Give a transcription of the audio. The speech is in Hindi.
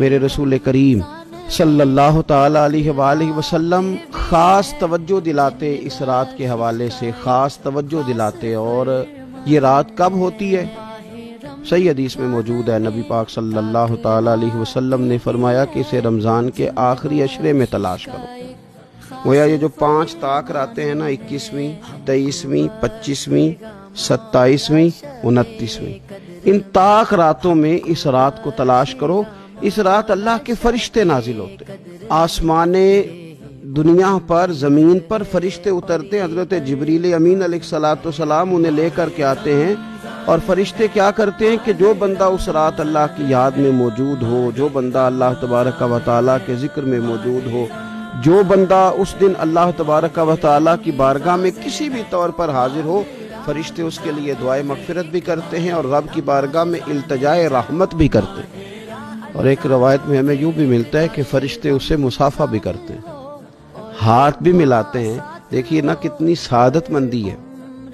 मेरे रसूल करीम सल्लल्लाहु अलैहि वसल्लम ख़ास तवज्जो दिलाते इस रात के हवाले से, ख़ास तवज्जो दिलाते और ये रात कब होती है? सही हदीस में मौजूद है, नबी पाक सल्लल्लाहु अलैहि वसल्लम ने फरमाया कि इसे रमज़ान के आखिरी अशरे में तलाश करो। गोया ये जो पाँच ताक रातें हैं ना, इक्कीसवीं, तेईसवीं, पच्चीसवीं, सत्ताईसवीं, उनतीसवीं, इन ताक रातों में इस रात को तलाश करो इस रात अल्लाह के फरिश्ते नाजिल होते आसमान दुनिया पर, ज़मीन पर फरिश्ते उतरते हज़रत जबरील अमीन सलाम उन्हें लेकर के आते हैं और फरिश्ते क्या करते हैं कि जो बंदा उस रात अल्लाह की याद में मौजूद हो, जो बंदा अल्लाह तबारक व के ज़िक्र में मौजूद हो, जो बंदा उस दिन अल्लाह तबारक व की बारगाह में किसी भी तौर पर हाजिर हो, फरिश्ते उसके लिए दुआए मगफिरत भी करते हैं और रब की बारगाह में इल्तजाए रहमत भी करते हैं। और एक रवायत में हमें यूँ भी मिलता है कि फरिश्ते उसे मुसाफा भी करते हैं। हाथ भी मिलाते हैं। देखिए ना कितनी सादत मंदी है।